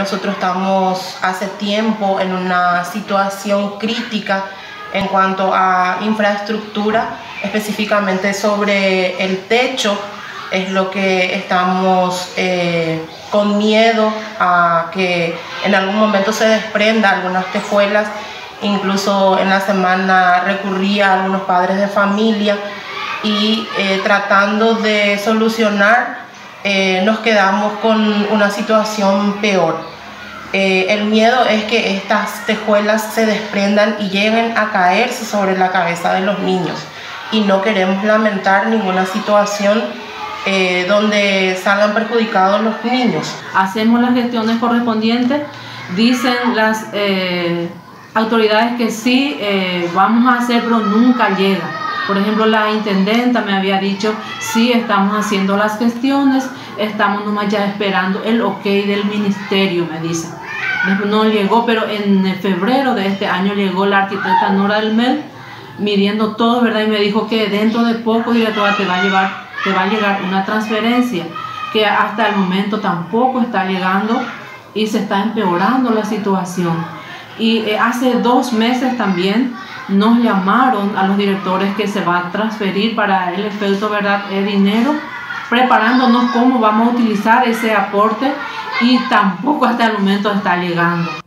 nosotros estamos hace tiempo en una situación crítica en cuanto a infraestructura, específicamente sobre el techo, es lo que estamos eh, con miedo a que en algún momento se desprenda algunas tejuelas. Incluso en la semana recurría a algunos padres de familia y eh, tratando de solucionar eh, nos quedamos con una situación peor. Eh, el miedo es que estas tejuelas se desprendan y lleguen a caerse sobre la cabeza de los niños y no queremos lamentar ninguna situación donde salgan perjudicados los niños. Hacemos las gestiones correspondientes, dicen las autoridades que sí vamos a hacer, pero nunca llega. Por ejemplo, la intendenta me había dicho, sí, estamos haciendo las gestiones, estamos nomás ya esperando el ok del ministerio, me dice. No llegó, pero en febrero de este año llegó la arquitecta Nora del Mel midiendo todo, ¿verdad? Y me dijo que dentro de poco, directora, te va a llevar, te va a llegar una transferencia que hasta el momento tampoco está llegando y se está empeorando la situación. Y eh, hace dos meses también nos llamaron a los directores que se va a transferir para el efecto, ¿verdad?, el dinero, preparándonos cómo vamos a utilizar ese aporte y tampoco hasta el momento está llegando.